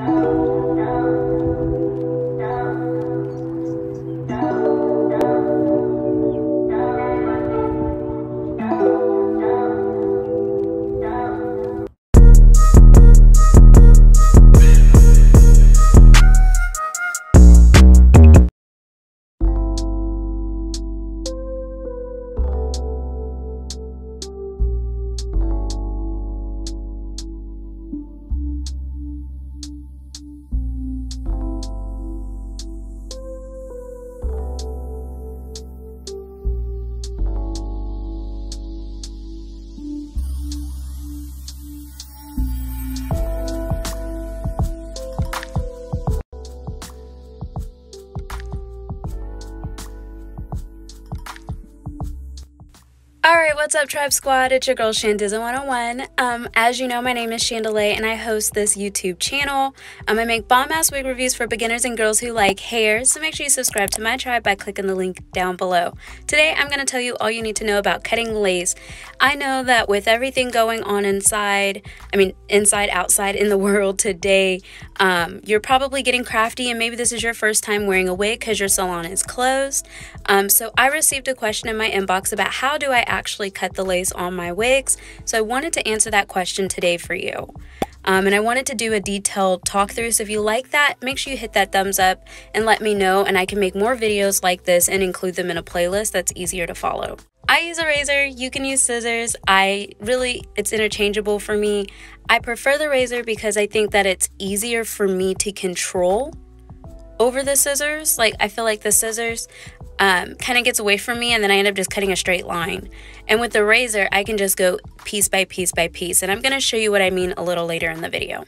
Alright, what's up, Tribe Squad? It's your girl Shandiza 101. Um, as you know, my name is Chandali and I host this YouTube channel. Um, I make bomb ass wig reviews for beginners and girls who like hair, so make sure you subscribe to my tribe by clicking the link down below. Today, I'm going to tell you all you need to know about cutting lace. I know that with everything going on inside, I mean, inside, outside in the world today, um, you're probably getting crafty and maybe this is your first time wearing a wig because your salon is closed. Um, so I received a question in my inbox about how do I actually cut the lace on my wigs. So I wanted to answer that question today for you. Um, and I wanted to do a detailed talk through. So if you like that, make sure you hit that thumbs up and let me know. And I can make more videos like this and include them in a playlist that's easier to follow. I use a razor, you can use scissors. I really, it's interchangeable for me. I prefer the razor because I think that it's easier for me to control over the scissors. Like, I feel like the scissors, um, kind of gets away from me and then I end up just cutting a straight line. And with the razor, I can just go piece by piece by piece. And I'm going to show you what I mean a little later in the video.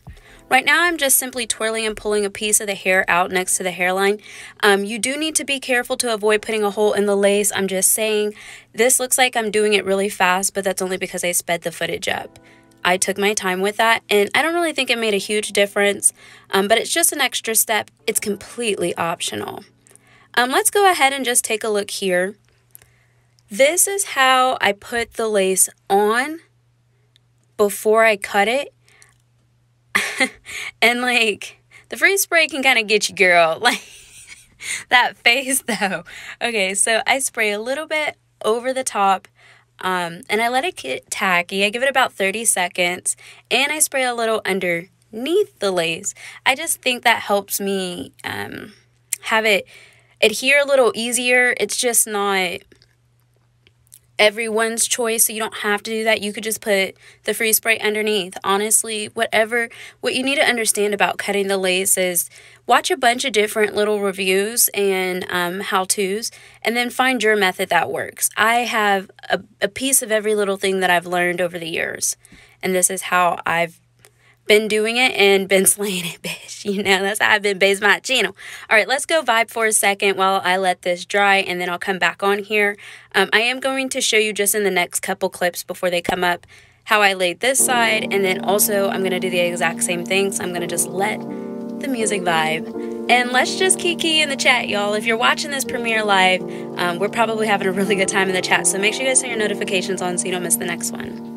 Right now, I'm just simply twirling and pulling a piece of the hair out next to the hairline. Um, you do need to be careful to avoid putting a hole in the lace. I'm just saying this looks like I'm doing it really fast, but that's only because I sped the footage up. I took my time with that, and I don't really think it made a huge difference, um, but it's just an extra step. It's completely optional. Um, let's go ahead and just take a look here. This is how I put the lace on before I cut it. and like, the freeze spray can kind of get you, girl. Like, that face though. Okay, so I spray a little bit over the top um, and I let it get tacky. I give it about 30 seconds and I spray a little underneath the lace. I just think that helps me um, have it adhere a little easier. It's just not everyone's choice so you don't have to do that. You could just put the freeze spray underneath. Honestly whatever what you need to understand about cutting the lace is watch a bunch of different little reviews and um, how to's and then find your method that works. I have a, a piece of every little thing that i've learned over the years and this is how i've been doing it and been slaying it, bitch. You know, that's how I've been based my channel. All right, let's go vibe for a second while I let this dry and then I'll come back on here. Um, I am going to show you just in the next couple clips before they come up how I laid this side and then also I'm going to do the exact same thing. So I'm going to just let the music vibe. And let's just kiki in the chat, y'all. If you're watching this premiere live, um, we're probably having a really good time in the chat. So make sure you guys turn your notifications on so you don't miss the next one.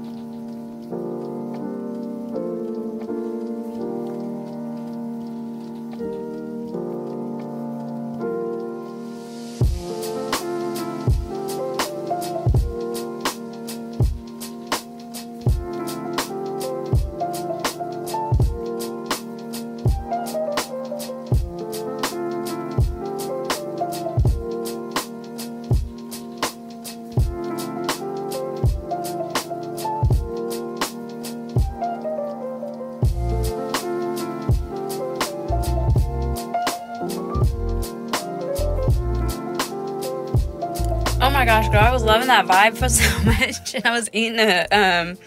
Gosh, girl, I was loving that vibe for so much. I was eating a um,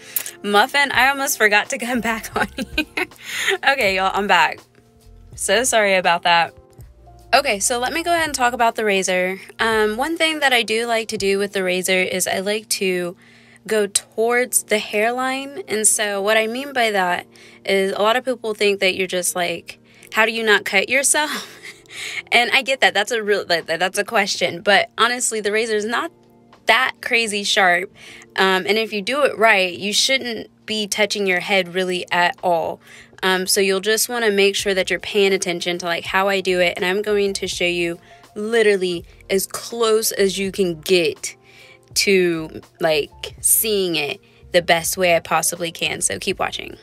muffin. I almost forgot to come back on here. okay, y'all, I'm back. So sorry about that. Okay, so let me go ahead and talk about the razor. Um, one thing that I do like to do with the razor is I like to go towards the hairline. And so what I mean by that is a lot of people think that you're just like, how do you not cut yourself? and I get that. That's a real that, that's a question. But honestly, the razor is not that crazy sharp. Um, and if you do it right, you shouldn't be touching your head really at all. Um, so you'll just want to make sure that you're paying attention to like how I do it. And I'm going to show you literally as close as you can get to like seeing it the best way I possibly can. So keep watching.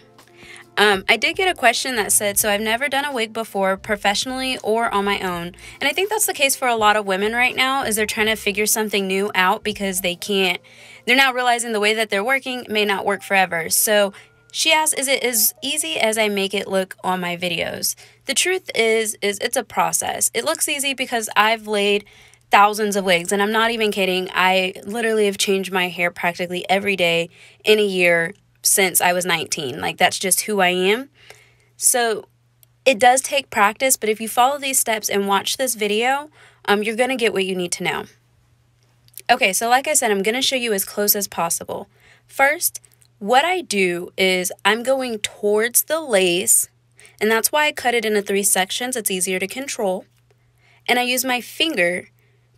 Um, I did get a question that said, So I've never done a wig before, professionally or on my own. And I think that's the case for a lot of women right now, is they're trying to figure something new out because they can't, they're now realizing the way that they're working may not work forever. So she asked, Is it as easy as I make it look on my videos? The truth is, is it's a process. It looks easy because I've laid thousands of wigs and I'm not even kidding. I literally have changed my hair practically every day in a year since I was 19. Like, that's just who I am. So, it does take practice, but if you follow these steps and watch this video, um, you're going to get what you need to know. Okay, so like I said, I'm going to show you as close as possible. First, what I do is I'm going towards the lace, and that's why I cut it into three sections. It's easier to control. And I use my finger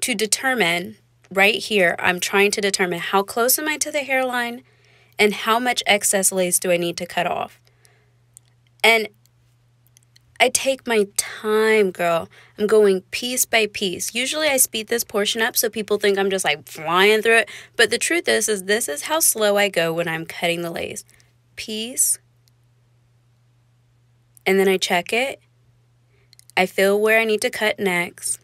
to determine, right here, I'm trying to determine how close am I to the hairline, and how much excess lace do I need to cut off. And I take my time, girl. I'm going piece by piece. Usually I speed this portion up so people think I'm just like flying through it. But the truth is, is this is how slow I go when I'm cutting the lace. Piece. And then I check it. I feel where I need to cut next.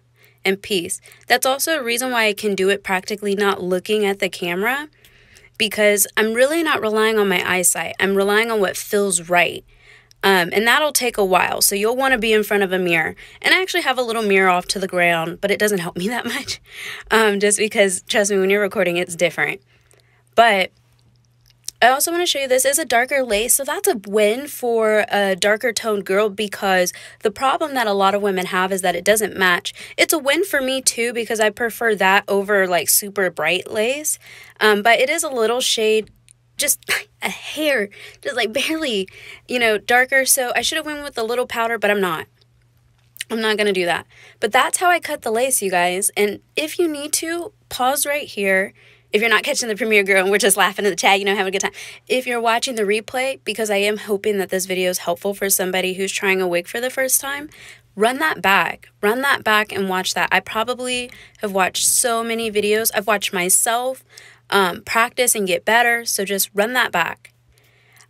And piece. That's also a reason why I can do it practically not looking at the camera because I'm really not relying on my eyesight. I'm relying on what feels right. Um, and that'll take a while. So you'll want to be in front of a mirror. And I actually have a little mirror off to the ground, but it doesn't help me that much. Um, just because, trust me, when you're recording, it's different. But I also want to show you this is a darker lace, so that's a win for a darker toned girl because the problem that a lot of women have is that it doesn't match. It's a win for me too because I prefer that over like super bright lace, um, but it is a little shade just a hair, just like barely, you know, darker. So I should have went with a little powder, but I'm not. I'm not going to do that. But that's how I cut the lace, you guys. And if you need to, pause right here if you're not catching the premiere girl and we're just laughing at the tag, you know, having a good time. If you're watching the replay, because I am hoping that this video is helpful for somebody who's trying a wig for the first time, run that back. Run that back and watch that. I probably have watched so many videos. I've watched myself um, practice and get better. So just run that back.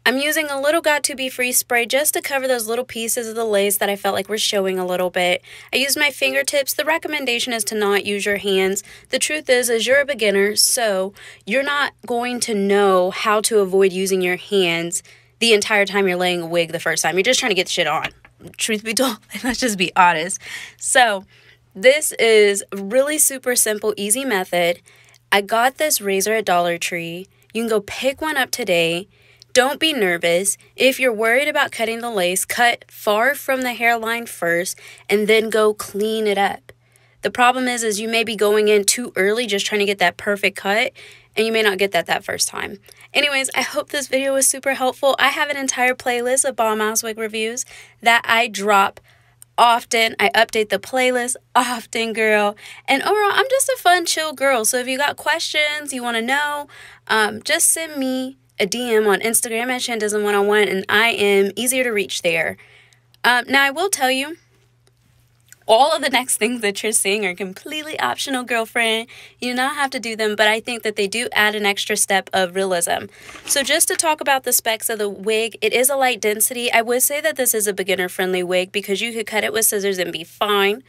I'm using a little Got2Be Freeze spray just to cover those little pieces of the lace that I felt like were showing a little bit. I used my fingertips. The recommendation is to not use your hands. The truth is, is you're a beginner, so you're not going to know how to avoid using your hands the entire time you're laying a wig the first time. You're just trying to get the shit on. Truth be told, let's just be honest. So this is really super simple, easy method. I got this razor at Dollar Tree. You can go pick one up today. Don't be nervous. If you're worried about cutting the lace, cut far from the hairline first and then go clean it up. The problem is is you may be going in too early just trying to get that perfect cut and you may not get that that first time. Anyways, I hope this video was super helpful. I have an entire playlist of Bomb Wig reviews that I drop often. I update the playlist often, girl. And overall, I'm just a fun, chill girl. So if you got questions, you want to know, um, just send me a DM on Instagram at Shandism101, and I am easier to reach there. Um, now, I will tell you, all of the next things that you're seeing are completely optional, girlfriend. You do not have to do them, but I think that they do add an extra step of realism. So, just to talk about the specs of the wig, it is a light density. I would say that this is a beginner friendly wig because you could cut it with scissors and be fine.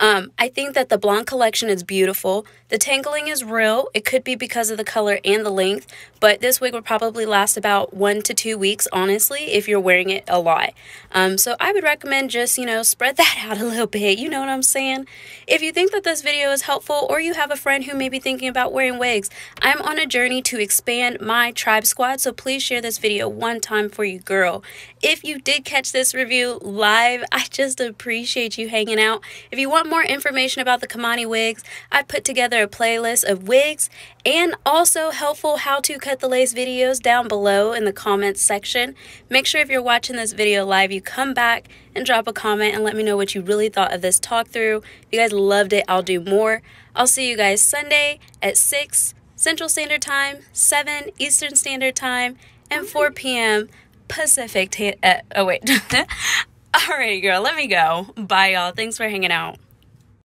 Um, I think that the blonde collection is beautiful. The tangling is real. It could be because of the color and the length, but this wig would probably last about one to two weeks, honestly, if you're wearing it a lot. Um, so I would recommend just, you know, spread that out a little bit. You know what I'm saying? If you think that this video is helpful or you have a friend who may be thinking about wearing wigs, I'm on a journey to expand my tribe squad, so please share this video one time for you, girl. If you did catch this review live, I just appreciate you hanging out. If you want want more information about the Kimani wigs, I put together a playlist of wigs and also helpful how to cut the lace videos down below in the comments section. Make sure if you're watching this video live, you come back and drop a comment and let me know what you really thought of this talk through. If you guys loved it, I'll do more. I'll see you guys Sunday at 6 Central Standard Time, 7 Eastern Standard Time, and 4 p.m. Pacific. Uh, oh, wait. Alrighty, girl, let me go. Bye, y'all. Thanks for hanging out.